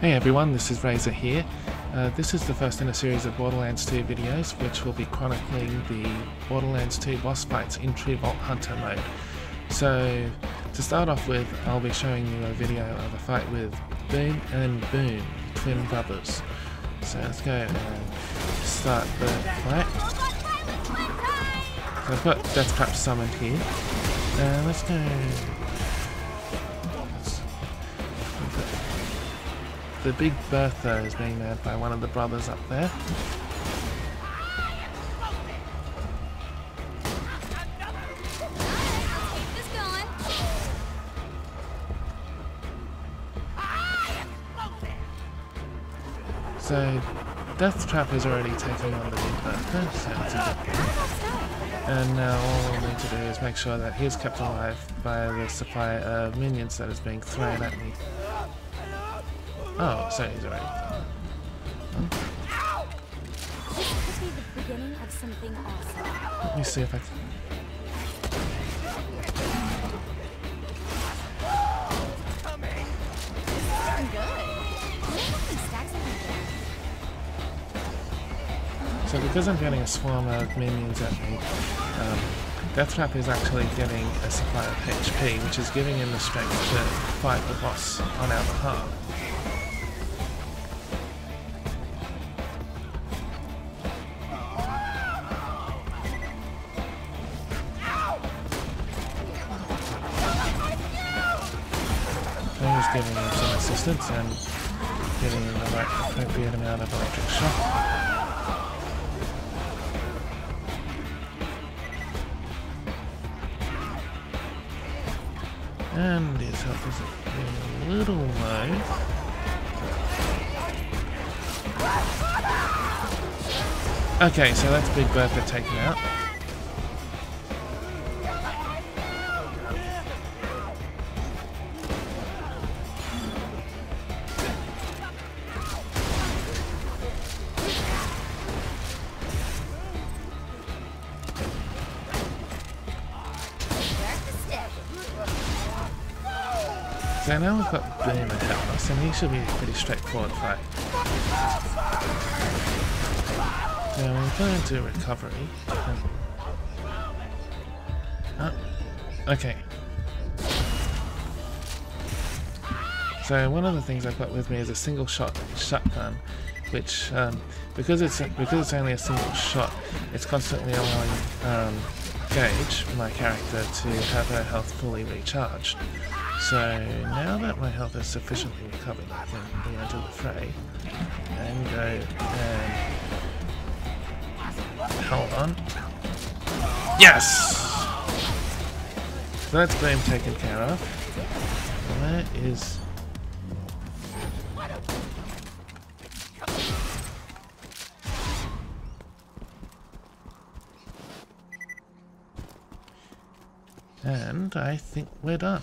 Hey everyone, this is Razor here. Uh, this is the first in a series of Borderlands 2 videos which will be chronicling the Borderlands 2 boss fights in True Vault Hunter mode. So, to start off with, I'll be showing you a video of a fight with Boom and Bewm, twin brothers. So let's go and start the fight. So I've got Deathtrap summoned here. Uh, let's go The big Bertha is being led by one of the brothers up there. So, Deathtrap has already taken on the big Bertha, so a good thing. And now all we need to do is make sure that he is kept alive by the supply of minions that is being thrown at me. Oh, so he's. Let me see if I can. So because I'm getting a swarm of minions at me, um, Deathtrap is actually getting a supply of HP, which is giving him the strength to fight the boss on our behalf. Just giving him some assistance and giving him the right appropriate amount of electric shock. And his health is a little low. Okay, so that's Big Bertha taken out. So now we've got ahead of us, and he should be a pretty straightforward fight. So we're going to recovery. Oh, okay. So one of the things I've got with me is a single shot shotgun, which um, because it's because it's only a single shot, it's constantly allowing um, Gaige, my character, to have her health fully recharged. So now that my health is sufficiently recovered, I can re-enter the fray and go and hold on. Yes! So that's being taken care of. Where is And I think we're done.